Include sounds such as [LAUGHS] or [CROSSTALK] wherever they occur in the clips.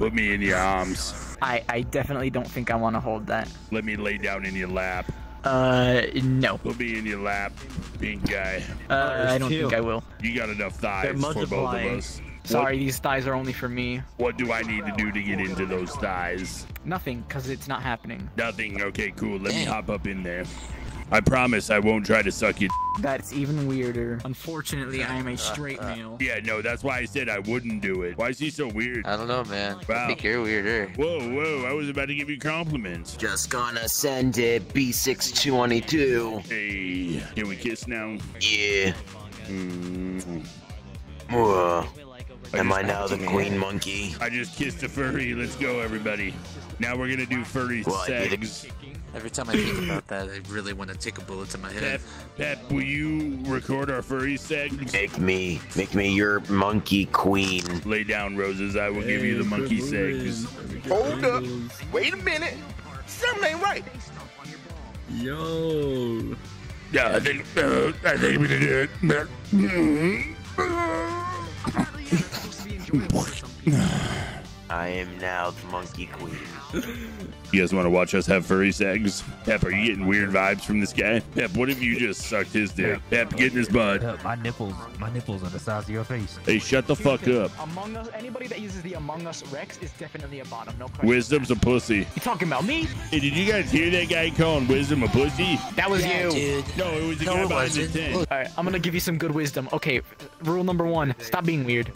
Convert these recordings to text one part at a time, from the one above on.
Put me in your arms. I, I definitely don't think I want to hold that. Let me lay down in your lap. Uh, no. Put me in your lap, pink guy. Uh, I don't two. think I will. You got enough thighs for both of us. Sorry, these thighs are only for me. What, what do I need to do to get into those thighs? Nothing, because it's not happening. Nothing. Okay, cool. Let me hop up in there. I promise I won't try to suck you. [LAUGHS] That's even weirder. Unfortunately, I am a straight male. Yeah, no, that's why I said I wouldn't do it. Why is he so weird? I don't know, man. Wow. I think you're weirder. Whoa, whoa, I was about to give you compliments. Just gonna send it B6222. Hey, can we kiss now? Yeah. Mm, Whoa. Am I now the queen monkey? I just kissed a furry. Let's go, everybody. Now we're gonna do furry Well, I sex. Every time I think about that, I really want to take a bullet to my head. Pep, Pep, will you record our furry sex? Make me, make me your monkey queen. Lay down, roses. I will give you the monkey sex. Hold up. Wait a minute. Something ain't right. Yo. Yeah, I think uh, I think we did it. [LAUGHS] I am now the monkey queen. You guys want to watch us have furry sex? Pep, are you getting weird vibes from this guy? Pep, what if you just sucked his dick? Pep, get in his butt. My nipples, my nipples are the size of your face. Hey, shut the fuck up. Among Us, anybody that uses the Among Us Rex is definitely a bottom. No question. Wisdom's a pussy. You talking about me? Hey, did you guys hear that guy calling Wisdom a pussy? That was you. Dude. No, it was the No, guy behind the tent. All right, I'm gonna give you some good wisdom. Okay, rule number one: stop being weird.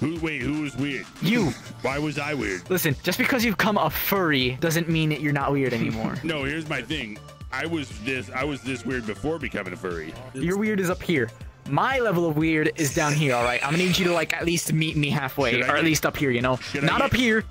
Who? Wait, who was weird? You. Why was I weird? Listen, just because you've become a furry doesn't mean that you're not weird anymore. [LAUGHS] No, here's my thing. I was this. I was this weird before becoming a furry. Your weird is up here. My level of weird is down here. All right, I'm gonna need you to like at least meet me halfway, Should I or at get- least up here. You know, should not get- up here,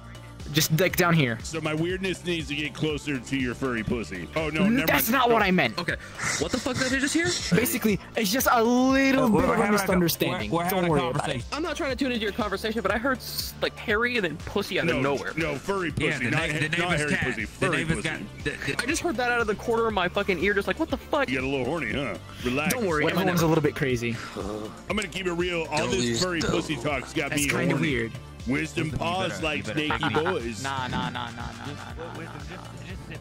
just like down here. So my weirdness needs to get closer to your furry pussy. Oh no, never That's mind. not what I meant. Okay. What the fuck did I just hear? Basically, it's just a little we're bit of a misunderstanding. we're- we're Don't worry about it. I'm not trying to tune into your conversation, but I heard like Harry and then pussy out No, of nowhere. no, furry pussy, Yeah, the, not, na- the not neighbor's hairy cat. pussy, the furry neighbor's pussy. cat. The, the, I just heard that out of the corner of my fucking ear, just like what the fuck? You got a little horny, huh? Relax. Don't worry. Well, everyone's a little bit crazy. I'm gonna keep it real. All Don't this furry pussy talk's got That's me kind of weird. Wisdom Wisdom, paws better- like you snaky boys. Nah, nah, nah, nah, nah, nah, nah, nah.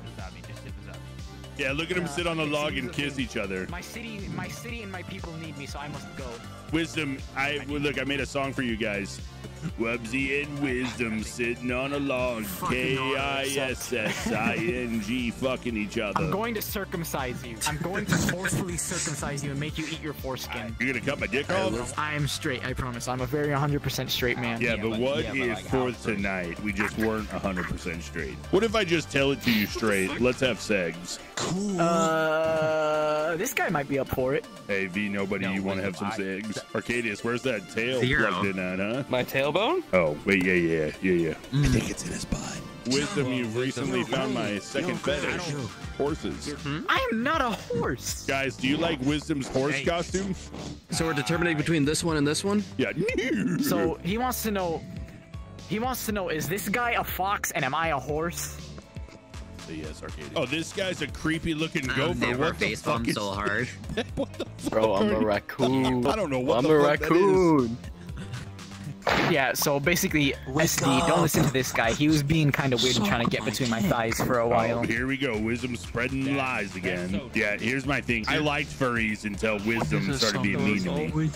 Yeah, look at them sit on the log and kiss each other. My city, my city, and my people need me, so I must go. Wisdom, I well, look. I made a song for you guys. Wubsy and Wisdom sitting on a log. K I S S I N G fucking each other. I'm going to circumcise you. I'm going to forcefully circumcise you and make you eat your foreskin. You're gonna cut my dick off? I am straight, I promise. I'm a very 100% straight man. Yeah, but what if for tonight we just weren't 100% straight? What if I just tell it to you straight? Let's have sex. Uh, this guy might be up for it. Hey, V, nobody, you want to have some segs? Arcadius, where's that tail Zero. plugged in at, huh? My tailbone? Oh, wait, yeah, yeah, yeah, yeah. I think it's in his butt. Wisdom, you've recently found my second fetish. Horses. Hmm? I am not a horse. Guys, do you like Wisdom's horse costume? So we're determining between this one and this one? Yeah. [LAUGHS] So he wants to know. He wants to know: Is this guy a fox and am I a horse? yes, Arcadius. Oh, this guy's a creepy looking I've gopher. never What the face fuck bumped is so hard. [LAUGHS] what the fuck Bro, I'm a raccoon. I don't know what I'm the a fuck that is. Raccoon. Yeah. So basically, SD, don't listen to this guy. He was being kind of weird and trying to get between my thighs for a while. Oh, while. here we go. Wisdom spreading lies again. Yeah, here's my thing. I liked furries until Wisdom started being mean to me.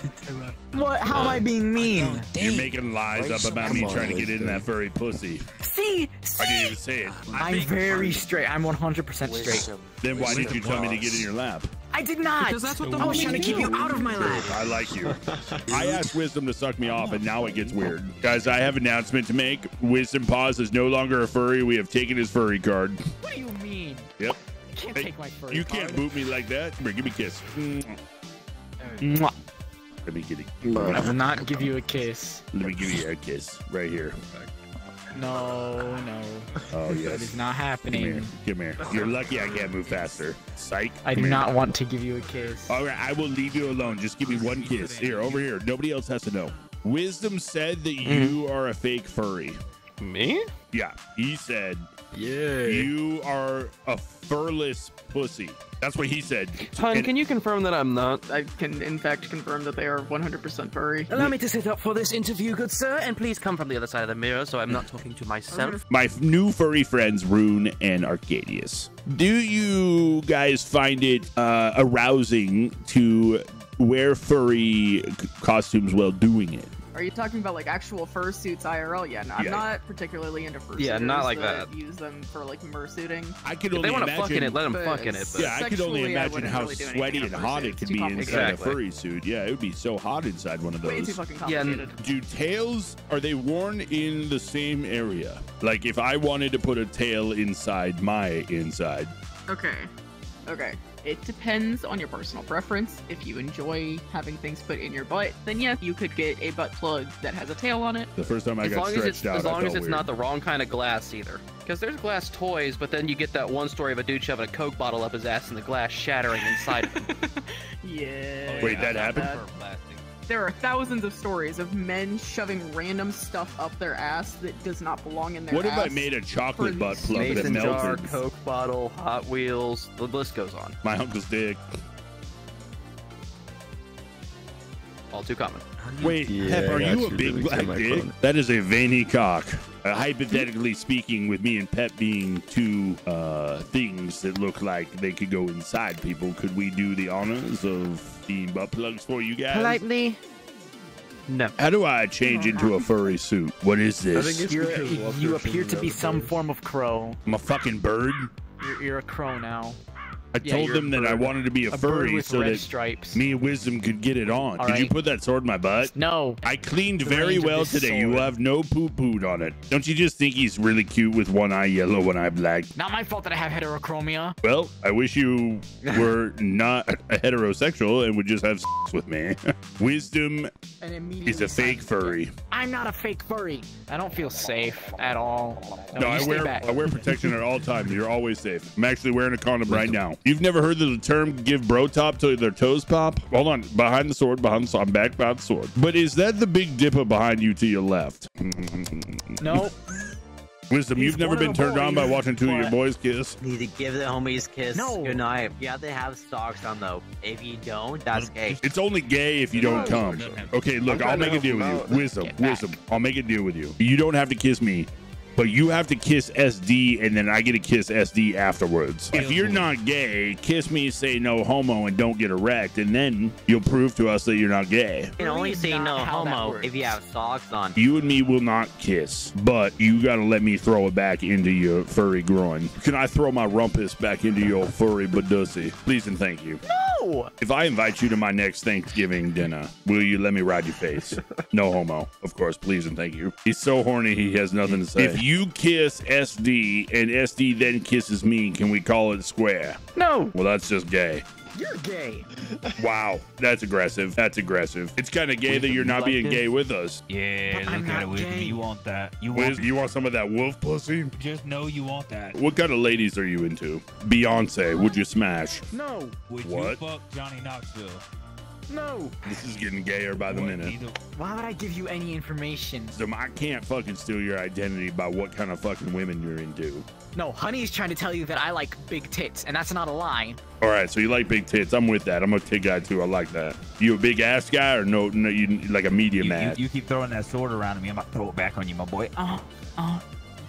What? How am I being mean? You're making lies up about me trying to get in that furry pussy. See, I didn't even say it. I'm very straight. I'm 100% straight. Then why did you tell me to get in your lap? I did not. Because that's what the I was trying to keep you out of my lap. I like you. [LAUGHS] I asked Wisdom to suck me off, and now it gets weird. Guys, I have an announcement to make. Wisdom Paws is no longer a furry. We have taken his furry card. What do you mean? Yep. You can't Hey, take my furry You can't card. boot me like that. Come here, give me a kiss. Mwah. Let me get it. I will not give you a kiss. Let me give you a kiss right here. No, no. Oh That yes. is not Come here. happening. Come here. You're lucky I can't move faster. Psych. I do here. not want to give you a kiss. All right, I will leave you alone. Just give me one kiss. Here, over here. Nobody else has to know. Wisdom said that Mm-hmm. you are a fake furry. Me? Yeah, he said Yeah. you are a furless pussy. That's what he said. Hun, And- can you confirm that I'm not? I can, in fact, confirm that they are 100% furry. Allow me to sit up for this interview, good sir, and please come from the other side of the mirror so I'm not talking to myself. [LAUGHS] my f- new furry friends Rune and Arcadius. Do you guys find it uh, arousing to wear furry c- costumes while doing it? Are you talking about like actual fursuits IRL? Yeah, no, I'm Yeah. not particularly into fursuits. Yeah, not like that. Use them for like murrsuiting. I could If only they want to fuck in it, let them fuck in it. But yeah, I could only imagine how really sweaty and hot it It's could be inside Exactly. a furry suit. Yeah, it would be so hot inside one of Way too those. fucking Yeah, and- Do tails are they worn in the same area? Like if I wanted to put a tail inside my inside, Okay. Okay. It depends on your personal preference. If you enjoy having things put in your butt, then yes, you could get a butt plug that has a tail on it. the first time I as got long as stretched it's out, as I long as it's weird. not the wrong kind of glass either. Because there's glass toys, but then you get that one story of a dude shoving a Coke bottle up his ass and the glass shattering inside of him. [LAUGHS] Yeah. Wait, that happened? bad. There are thousands of stories of men shoving random stuff up their ass that does not belong in their What if. I made a chocolate for butt plug that Mason jar, melted? Coke bottle, Hot Wheels, the list goes on. My uncle's dick. All too common. Wait, Yeah, Pep, are you a big really black dick? semi-chronic. That is a veiny cock. Uh, hypothetically speaking, with me and Pep being two uh, things that look like they could go inside people, could we do the honors of being butt plugs for you guys? Politely. No. How do I change into a furry suit? What is I think this? it's You're, because Walker's you in appear to be some place. form of crow. I'm a fucking bird. You're, you're a crow now. I Yeah, told them that I wanted to be a, A furry so that stripes. me and Wisdom could get it on. All Did you put that sword in my butt? No. I cleaned The very well today. You sword. have no poo pooed on it. Don't you just think he's really cute with one eye yellow, one eye black? Not my fault that I have heterochromia. Well, I wish you were not a heterosexual and would just have sex with me. [LAUGHS] Wisdom And immediately is a fake silent. furry. I'm not a fake furry. I don't feel safe at all. No, No, I wear back. I wear protection at all times. You're always safe. I'm actually wearing a condom right now. You've never heard the term "give bro top till their toes pop"? Hold on, behind the sword, behind the sword. I'm back behind the sword. But is that the big dipper behind you to your left? No. [LAUGHS] Wisdom, He's you've never been the turned on by watching two of your boys kiss. Need to give the homies kiss No. goodnight. You have to have socks on though. If you don't, that's gay. It's only gay if you don't come. Okay, look, I'm I'll make a deal with you. Wisdom, wisdom. I'll make a deal with you. You don't have to kiss me, but you have to kiss SD, and then I get to kiss SD afterwards. If you're not gay, kiss me, say no homo, and don't get erect, and then you'll prove to us that you're not gay. You can only say no homo if you have socks on. You and me will not kiss, but you gotta let me throw it back into your furry groin. Can I throw my rumpus back into your furry badussy? Please and thank you. No. If I invite you to my next Thanksgiving dinner, will you let me ride your face? [LAUGHS] No homo, of course. Please and thank you. He's so horny he has nothing to say. If you kiss SD and SD then kisses me, can we call it square? No. Well, that's just gay. You're gay. Wow, that's aggressive. That's aggressive. It's kind of gay that you're not like being this? gay with us. Yeah, But I'm look at it with gay. me. You want that. You Wiz, want you want some of that wolf pussy? Just know you want that. What kind of ladies are you into? Beyonce, would you smash? No. Would What? you fuck Johnny Knoxville? No. This is getting gayer by the What minute. Why would I give you any information? So I can't fucking steal your identity by what kind of fucking women you're into. No, Honey is trying to tell you that I like big tits, and that's not a lie. All right, so you like big tits. I'm with that. I'm a tit guy too. I like that. You a big ass guy or no? No, you like a medium You, you, ass. you keep throwing that sword around at me. I'm about to throw it back on you, my boy. Oh, oh.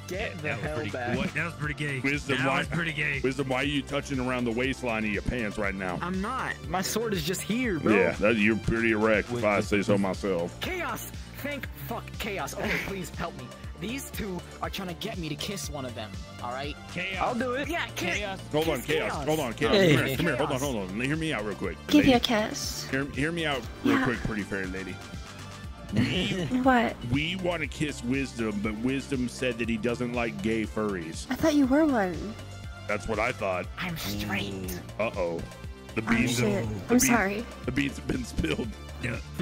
Get the that was hell pretty, back. What? That was pretty gay. Wisdom, that why- was pretty gay. Wisdom, why are you touching around the waistline of your pants right now? I'm not. My sword is just here, bro. Yeah, that, you're pretty erect, if I say so myself. Chaos! Thank fuck chaos. Okay, please help me. These two are trying to get me to kiss one of them. All right. Chaos. I'll do it. Yeah. Chaos. Hold on, kiss chaos. Hold on, chaos. Hey. Come here, come here. Hold on, Chaos. hold on. Hear me out real quick. Give you a kiss. hear, hear me out real Yeah. quick, pretty fair lady. [LAUGHS] What? We want to kiss Wisdom, but Wisdom said that he doesn't like gay furries. I thought you were one. That's what I thought. I'm straight. Uh oh. The Oh beans. shit. the I'm beans- sorry. The beans have been spilled. Yeah. [LAUGHS]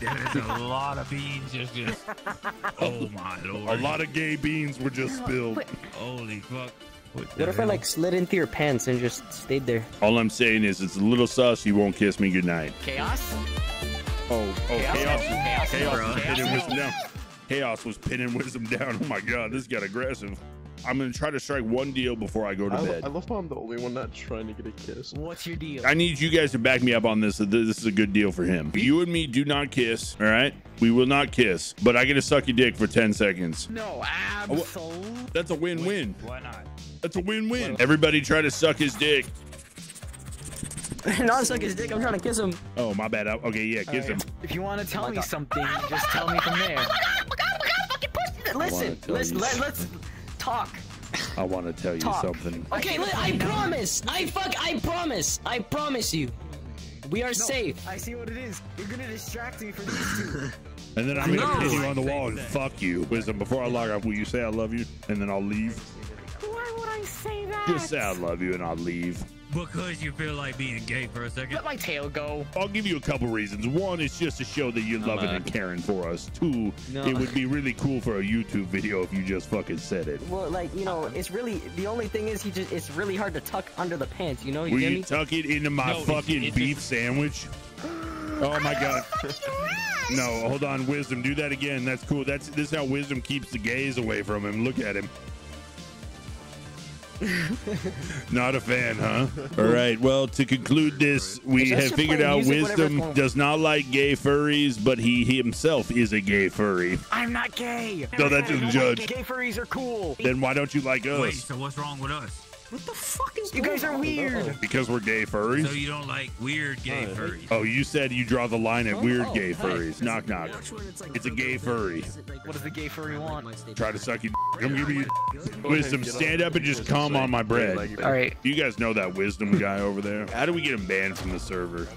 There's a lot of beans just, just. [LAUGHS] Oh my lord. A lot of gay beans were just spilled. Wait, Holy fuck. What, What if I like slid into your pants and just stayed there? All I'm saying is it's a little sus. You won't kiss me goodnight. Chaos? Oh, oh, Chaos? chaos. Chaos? Chaos. Bro. is hitting Chaos? Wisdom down. [LAUGHS] Chaos was pinning Wisdom down. Oh my god, this got aggressive. I'm gonna try to strike one deal before I go to I, bed. I love how I'm the only one not trying to get a kiss. What's your deal? I need you guys to back me up on this. This is a good deal for him. You and me do not kiss. All right, we will not kiss. But I get to suck your dick for ten seconds. No, oh, absolutely. That's a win-win. Why not? That's a win-win. Everybody try to suck his dick. [LAUGHS] Not suck his dick. I'm trying to kiss him. Oh my bad. Okay, yeah, kiss him. If you want to tell oh me something, oh just tell me from there. Listen, tell listen. you Let, let's talk. I want to tell you Talk. something. Okay, li- I promise. I fuck. I promise. I promise you. We are safe. I see what it is. You're gonna distract me for these two. And then I'm gonna No. pin you on the wall and fuck you. Wisdom, before I log off, will you say I love you? And then I'll leave. Why would I say that? Just say I love you and I'll leave. Because you feel like being gay for a second. Let my tail go. I'll give you a couple reasons. One is just to show that you're loving and caring for us. Two, No. it would be really cool for a YouTube video if you just fucking said it. Well, like you know, it's really the only thing is he just it's really hard to tuck under the pants. You know, you Will you me? tuck it into my No, fucking it's beef sandwich? [GASPS] Oh my god. No, hold on, Wisdom. Do that again. That's cool. That's this is how Wisdom keeps the gays away from him. Look at him. [LAUGHS] Not a fan, huh? All right. Well, to conclude this, we have figured out music Wisdom does not like gay furries, but he, he himself is a gay furry. I'm not gay. So that's just a judge. Gay furries are cool. Then why don't you like Wait, us? so what's wrong with us? What the fuck is You guys are weird. Oh, because we're gay furries? So you don't like weird gay furries? Oh, you said you draw the line at weird oh, gay hi. furries. Knock knock. It's a gay furry. What does the gay furry want? Try to suck you. I'm giving you wisdom. Stand up and just come on my bread. All right. You guys know that wisdom guy over there. How do we get him banned from the server?